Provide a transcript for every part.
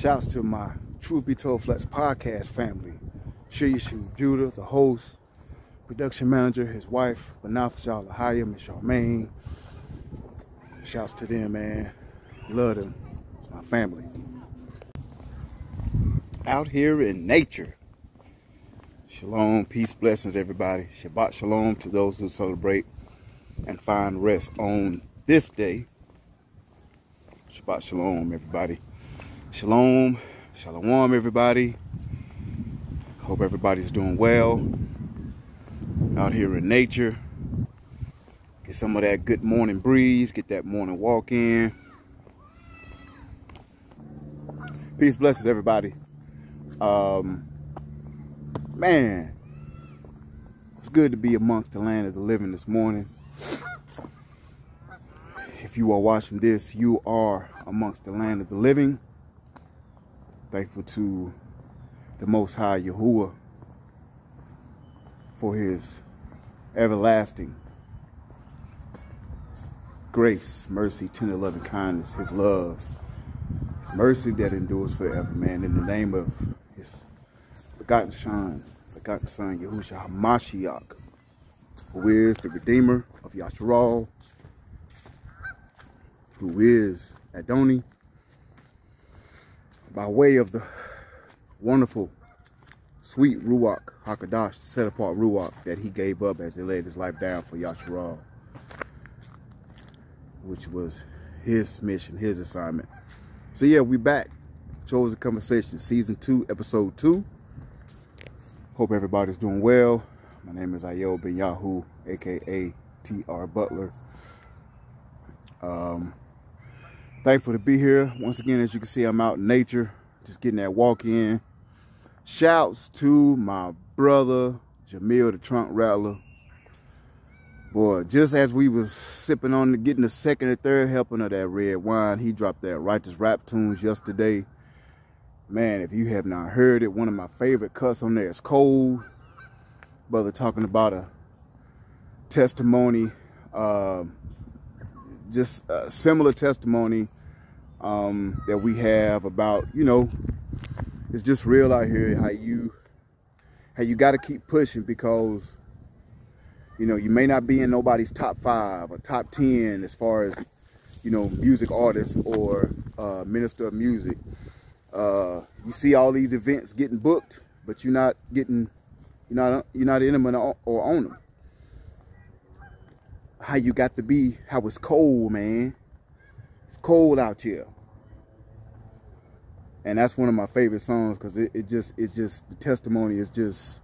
Shouts to my Truth Be Told Flex podcast family. Shishu Judah, the host, production manager, his wife, Benatha Shalahaya, and Charmaine. Shouts to them, man. Love them. It's my family. Out here in nature. Shalom, peace, blessings, everybody. Shabbat shalom to those who celebrate and find rest on this day. Shabbat shalom, everybody. Shalom, shalom, everybody. Hope everybody's doing well out here in nature. Get some of that good morning breeze, get that morning walk in. Peace, blessings, everybody. Um, man, it's good to be amongst the land of the living this morning. If you are watching this, you are amongst the land of the living. Thankful to the Most High Yahuwah for his everlasting grace, mercy, tender love, and kindness, his love, his mercy that endures forever, man. In the name of his begotten Son, begotten Son, Yahushua HaMashiach, who is the Redeemer of Yasharal, who is Adoni, by way of the wonderful, sweet Ruach HaKodesh, set apart Ruach that he gave up as he laid his life down for Yasharal, which was his mission, his assignment. So yeah, we back. Chosen Conversation, Season 2, Episode 2. Hope everybody's doing well. My name is Iyob Ben Yahu, aka TR Butler. Um, thankful to be here. Once again, as you can see, I'm out in nature, just getting that walk in. Shouts to my brother, Jaamel the Trunk Rattler. Boy, just as we was sipping on getting the second and third helping of that red wine, he dropped that Righteous Rap Tunes yesterday. Man, if you have not heard it, one of my favorite cuts on there is Cold. Brother talking about a testimony, uh, just a similar testimony um, that we have about, you know, it's just real out here how you how you got to keep pushing because you know you may not be in nobody's top five or top 10 as far as you know music artists or uh, minister of music. Uh, you see all these events getting booked but you're not getting you're not you're not in them or on them. How you got to be how it's cold man cold out here. And that's one of my favorite songs because it, it just it just the testimony is just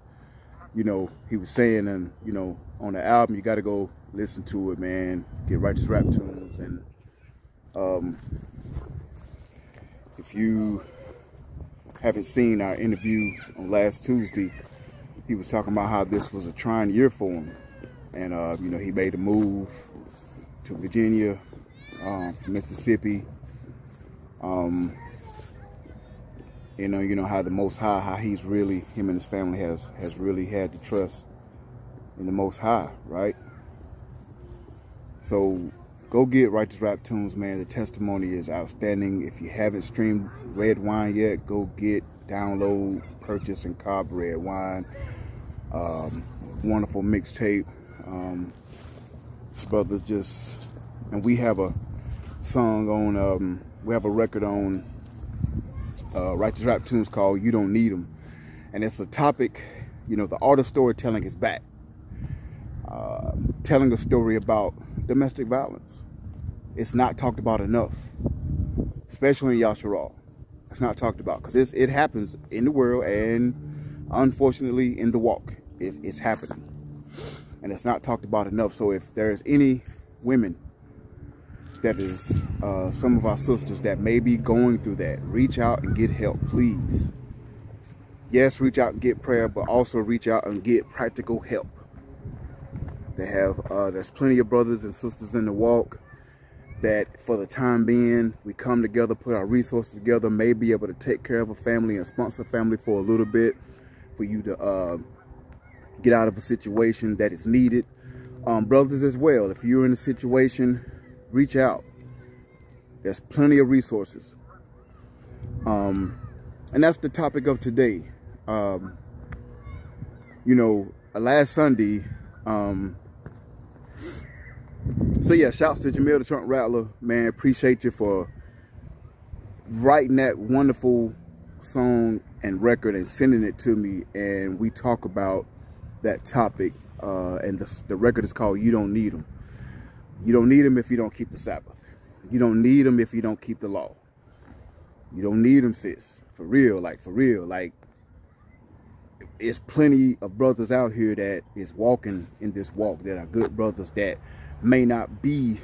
you know he was saying and you know on the album you got to go listen to it man. Get righteous rap tunes and um if you haven't seen our interview on last tuesday he was talking about how this was a trying year for him. And uh you know he made a move to virginia from mississippi um you know, you know how the Most High, how he's really, him and his family has has really had to trust in the Most High, right? So go get Righteous Rap Tunes, man. The testimony is outstanding. If you haven't streamed Red Wine yet, go get, download, purchase, and cop Red Wine. Um, wonderful mixtape. Um, brother's just, and we have a song on, um, we have a record on uh, Righteous Rap Tunes called You Don't Need Them. And it's a topic, you know, the art of storytelling is back. Uh, telling a story about domestic violence. It's not talked about enough, especially in Yasharal. It's not talked about because it happens in the world and unfortunately in the walk. It, it's happening. And it's not talked about enough. So if there's any women that is uh, some of our sisters that may be going through that, reach out and get help, please. Yes, reach out and get prayer, but also reach out and get practical help. They have, uh, there's plenty of brothers and sisters in the walk that for the time being, we come together, put our resources together, may be able to take care of a family and sponsor family for a little bit for you to uh, get out of a situation that is needed. Um, brothers as well, if you're in a situation reach out. There's plenty of resources. Um, and that's the topic of today. Um, you know, last Sunday, um, so yeah, shouts to Jaamel the Trunk Rattler, man. Appreciate you for writing that wonderful song and record and sending it to me. And we talk about that topic. Uh, and the, the record is called You Don't Need Them. You don't need them if you don't keep the Sabbath. You don't need them if you don't keep the law. You don't need them, sis. For real, like for real. Like, it's plenty of brothers out here that is walking in this walk that are good brothers that may not be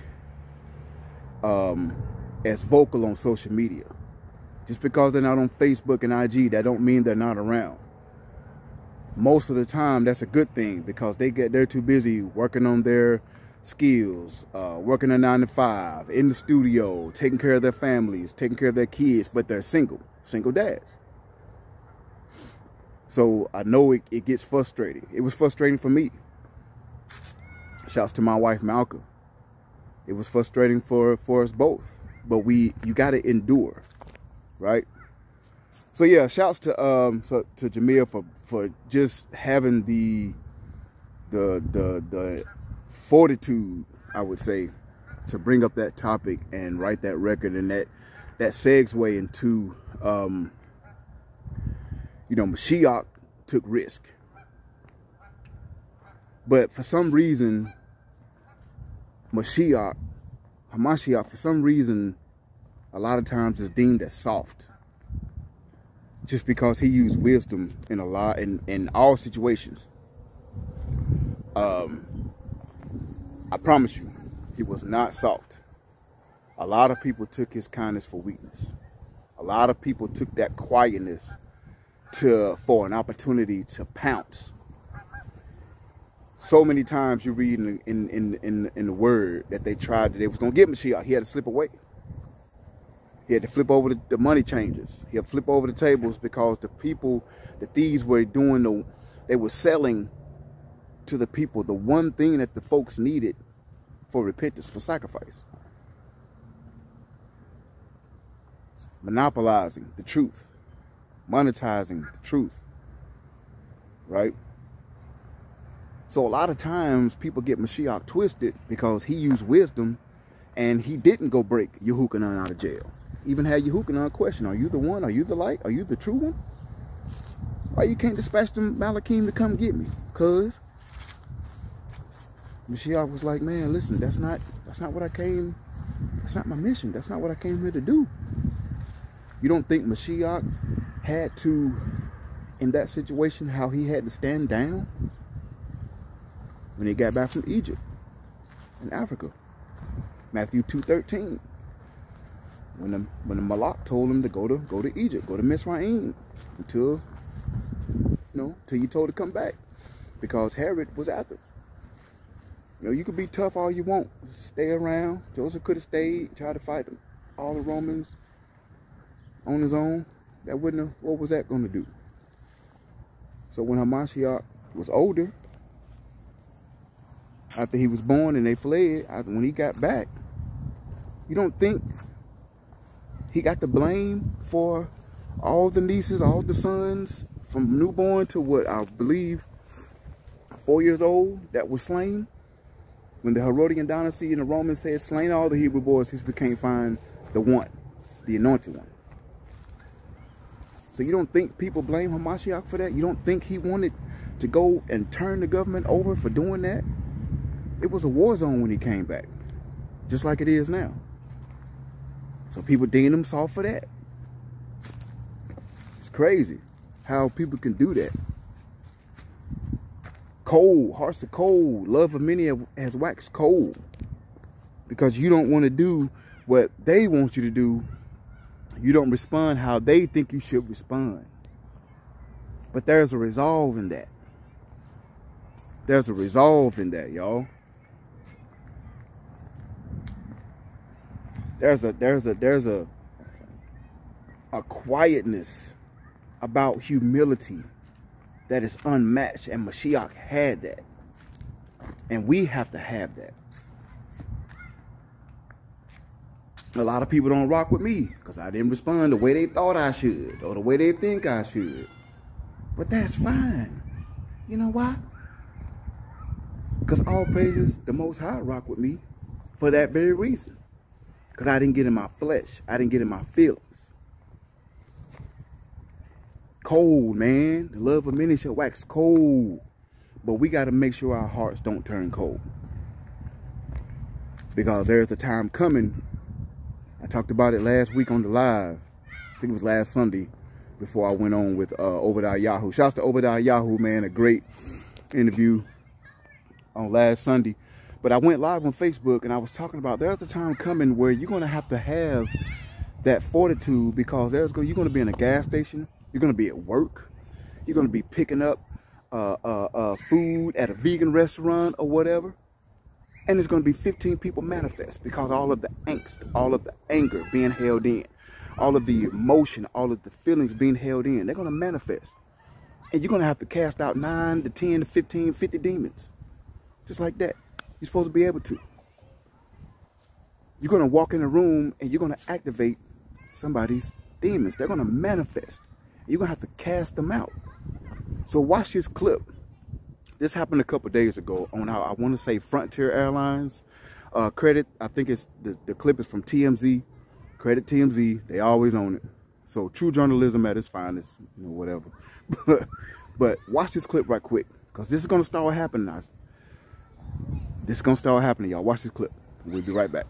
um, as vocal on social media. Just because they're not on Facebook and IG, that don't mean they're not around. Most of the time, that's a good thing because they get they're too busy working on their skills, uh, working a nine to five, in the studio, taking care of their families, taking care of their kids, but they're single, single dads. So I know it, it gets frustrating. It was frustrating for me. Shouts to my wife, Malka. It was frustrating for, for us both. But we you gotta endure, right? So yeah, shouts to um to, to Jaamel for for just having the the the the fortitude, I would say, to bring up that topic and write that record and that that segue into um you know, Mashiach took risk. But for some reason, Mashiach, Hamashiach, for some reason, a lot of times is deemed as soft. Just because he used wisdom in a lot in, in all situations. Um I promise you, he was not soft. A lot of people took his kindness for weakness. A lot of people took that quietness to for an opportunity to pounce. So many times you read in in in in, in the word that they tried that they was gonna get Mashiach. He had to slip away. He had to flip over the, the money changers. He had to flip over the tables because the people, the thieves were doing the, they were selling to the people the one thing that the folks needed for repentance, for sacrifice. Monopolizing the truth monetizing the truth, right? So a lot of times people get Mashiach twisted because he used wisdom and he didn't go break Yehukanan out of jail. Even had Yehukanan question, are you the one? Are you the light? Are you the true one? Why you can't dispatch them Malakim to come get me? Cause Mashiach was like, man, listen, that's not that's not what I came, that's not my mission. That's not what I came here to do. You don't think Mashiach had to, in that situation, how he had to stand down when he got back from Egypt in Africa. Matthew 2.13. When the, when the Malak told him to go to go to Egypt, go to Misraim until, you know, till you told to come back. Because Herod was after. You know, you could be tough all you want. Stay around. Joseph could have stayed, tried to fight all the Romans on his own that wouldn't have, what was that going to do? So when Hamashiach was older, after he was born and they fled, when he got back, you don't think he got the blame for all the nieces, all the sons, from newborn to what I believe four years old that were slain? When the Herodian dynasty and the Romans said, slain all the Hebrew boys, he became find the one, the anointed one. So you don't think people blame Hamashiach for that? You don't think he wanted to go and turn the government over for doing that? It was a war zone when he came back, just like it is now. So people deem him soft for that. It's crazy how people can do that. Cold, hearts of cold, love of many has waxed cold. Because you don't want to do what they want you to do you don't respond how they think you should respond. But there's a resolve in that. There's a resolve in that, y'all. There's a there's a there's a a quietness about humility that is unmatched and Mashiach had that. And we have to have that. a lot of people don't rock with me because I didn't respond the way they thought I should or the way they think I should. But that's fine. You know why? Because all praises, the Most High rock with me for that very reason. Because I didn't get in my flesh. I didn't get in my feelings. Cold, man. The love of many shall wax cold. But we got to make sure our hearts don't turn cold. Because there's a time coming I talked about it last week on the live. I think it was last Sunday before I went on with uh, Obadiah Yahoo. Shouts to Obadiah Yahoo, man. A great interview on last Sunday. But I went live on Facebook and I was talking about there's a time coming where you're going to have to have that fortitude because there's you're going to be in a gas station. You're going to be at work. You're going to be picking up uh, uh, uh, food at a vegan restaurant or whatever. And there's going to be 15 people manifest because all of the angst, all of the anger being held in, all of the emotion, all of the feelings being held in, they're going to manifest. And you're going to have to cast out 9 to 10 to 15, 50 demons. Just like that. You're supposed to be able to. You're going to walk in a room and you're going to activate somebody's demons. They're going to manifest. You're going to have to cast them out. So watch this clip this happened a couple days ago on our, I want to say Frontier Airlines. Uh, credit, I think it's the, the clip is from TMZ. Credit TMZ, they always own it. So true journalism at its finest, you know, whatever. But, but watch this clip right quick, because this is going to start happening. This is going to start happening, y'all. Watch this clip. We'll be right back.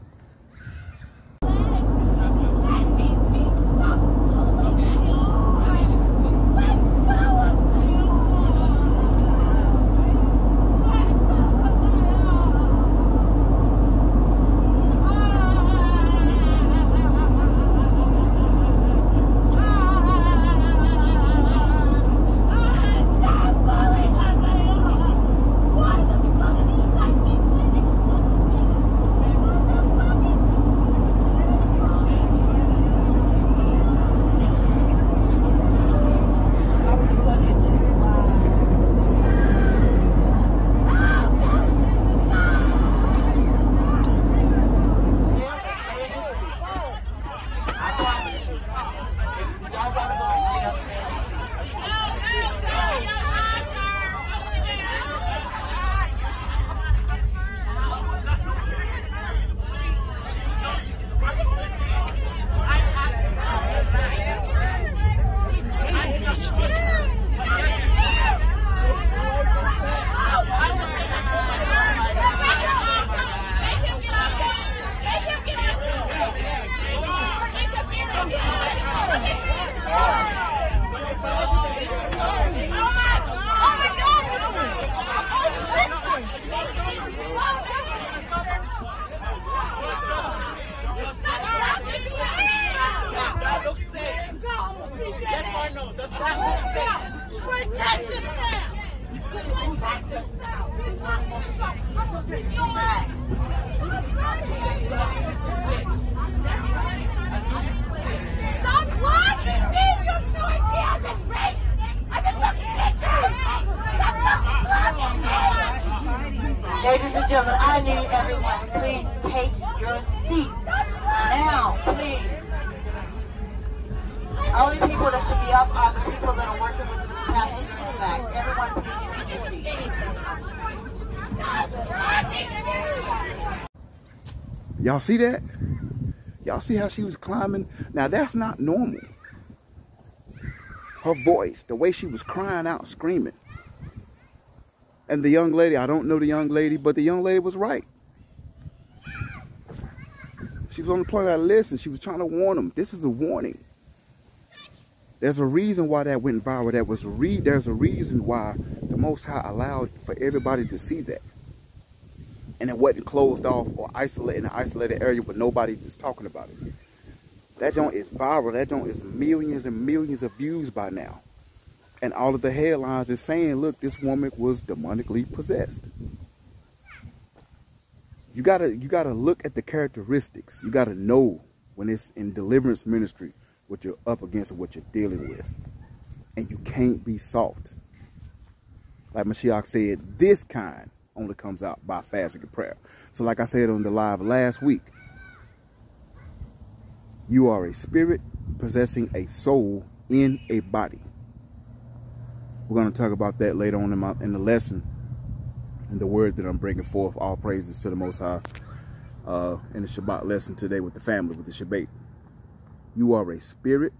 Y'all see that? Y'all see how she was climbing? Now that's not normal. Her voice, the way she was crying out, screaming. And the young lady, I don't know the young lady, but the young lady was right. She was on the point of that she was trying to warn them. This is a warning. There's a reason why that went viral. That was re there's a reason why the Most High allowed for everybody to see that. And it wasn't closed off or isolated in an isolated area where nobody's just talking about it. That joint is viral. That joint is millions and millions of views by now. And all of the headlines is saying, look, this woman was demonically possessed. You gotta you gotta look at the characteristics. You gotta know when it's in deliverance ministry what you're up against and what you're dealing with. And you can't be soft. Like Mashiach said, this kind only comes out by fasting and prayer. So like I said on the live last week, You are a spirit possessing a soul in a body. We're going to talk about that later on in, my, in the lesson and the word that I'm bringing forth. All praises to the Most High uh, in the Shabbat lesson today with the family, with the Shabbat. You are a spirit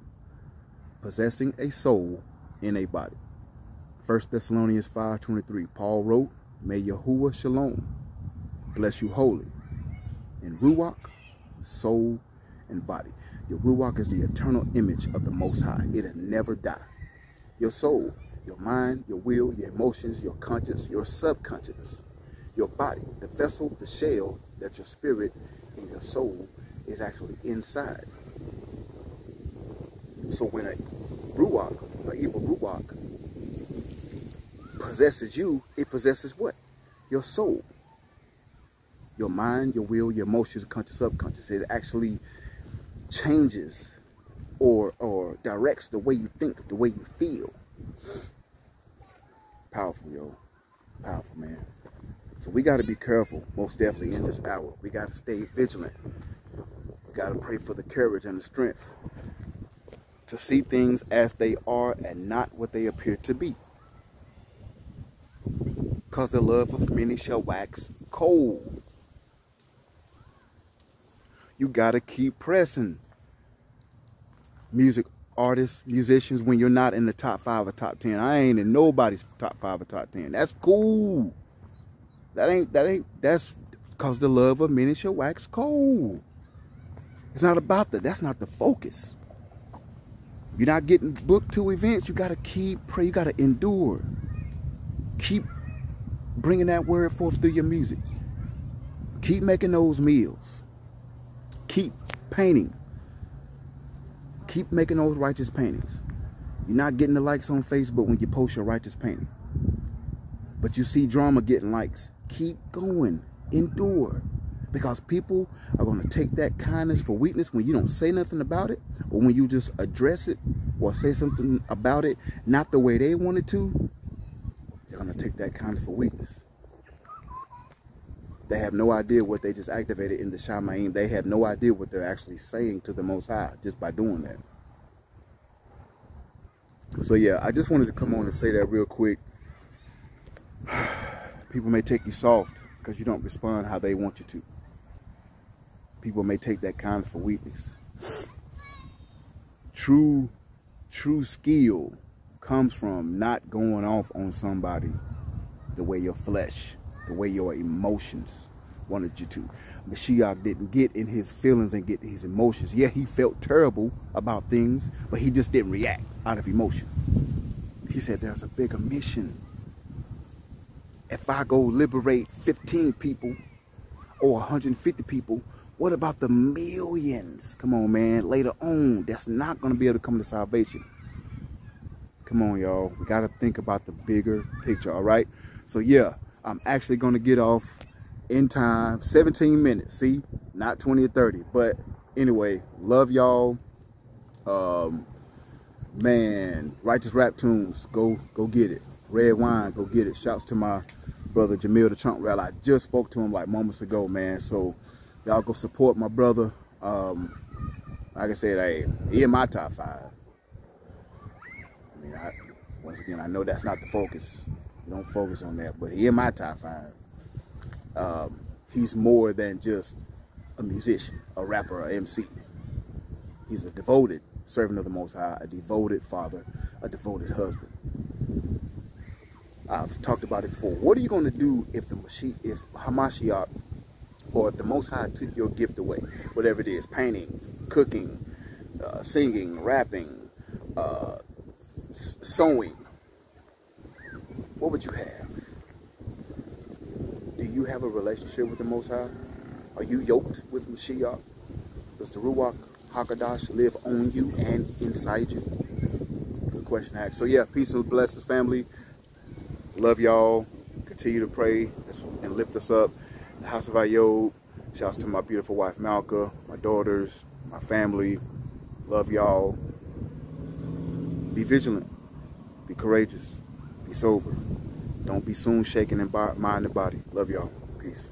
possessing a soul in a body. 1 Thessalonians 5.23, Paul wrote, May Yahuwah Shalom bless you wholly in Ruach, soul, and body. Your Ruach is the eternal image of the Most High. It'll never die. Your soul, your mind, your will, your emotions, your conscience, your subconscious, your body, the vessel, the shell that your spirit and your soul is actually inside. So when a Ruach, an evil Ruach, possesses you, it possesses what? Your soul. Your mind, your will, your emotions, conscious, subconscious. It actually changes or or directs the way you think, the way you feel. Powerful, yo. Powerful, man. So we got to be careful, most definitely in this hour. We got to stay vigilant. We got to pray for the courage and the strength to see things as they are and not what they appear to be. Because the love of many shall wax cold. You got to keep pressing. Music artists, musicians, when you're not in the top five or top 10. I ain't in nobody's top five or top 10. That's cool. That ain't, that ain't, that's because the love of many shall wax cold. It's not about that. That's not the focus. You're not getting booked to events. You got to keep pray. You got to endure. Keep bringing that word forth through your music. Keep making those meals. Keep painting. Keep making those righteous paintings. You're not getting the likes on Facebook when you post your righteous painting. But you see drama getting likes. Keep going. Endure. Because people are going to take that kindness for weakness when you don't say nothing about it or when you just address it or say something about it not the way they wanted to. Take that kind for weakness. They have no idea what they just activated in the Shamayim. They have no idea what they're actually saying to the Most High just by doing that. So yeah, I just wanted to come on and say that real quick. People may take you soft because you don't respond how they want you to. People may take that kind for weakness. True, true skill comes from not going off on somebody the way your flesh the way your emotions wanted you to. Mashiach didn't get in his feelings and get his emotions. Yeah, he felt terrible about things, but he just didn't react out of emotion. He said, there's a bigger mission. If I go liberate 15 people or 150 people, what about the millions? Come on, man. Later on, that's not going to be able to come to salvation. Come on, y'all. We got to think about the bigger picture, all right? So, yeah, I'm actually going to get off in time. 17 minutes see? Not 20 or 30 but anyway love y'all. Um man righteous rap tunes go go get it. Red wine go get it. Shouts to my brother Jaamel the trunk rail i just spoke to him like moments ago man. So y'all go support my brother. Um like i said hey he in my top five once again i know that's not the focus You don't focus on that. But he in my top five. Um, he's more than just a musician, a rapper, a MC. He's a devoted servant of the Most High, a devoted father, a devoted husband. I've talked about it before. What are you going to do if the if Hamashiach or if the Most High took your gift away, whatever it is, painting, cooking, uh, singing, rapping, uh, sewing, what would you have? Do you have a relationship with the Most High? Are you yoked with Mashiach? Does the Ruach HaKodesh live on you and inside you? Good question to ask. So yeah, peace and blessings, family. Love y'all. Continue to pray and lift us up. The house of Iyob. Shouts to my beautiful wife, Malka, my daughters, my family. Love y'all. Be vigilant. Be courageous. Be sober. Don't be soon shaken in mind and body. Love y'all. Peace.